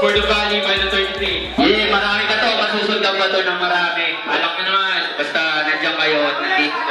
for the valley by the 33. Yeah, marami na to. Masusundan pa to ng marami. Alam ko naman. Basta nandiyan kayo. Nandito.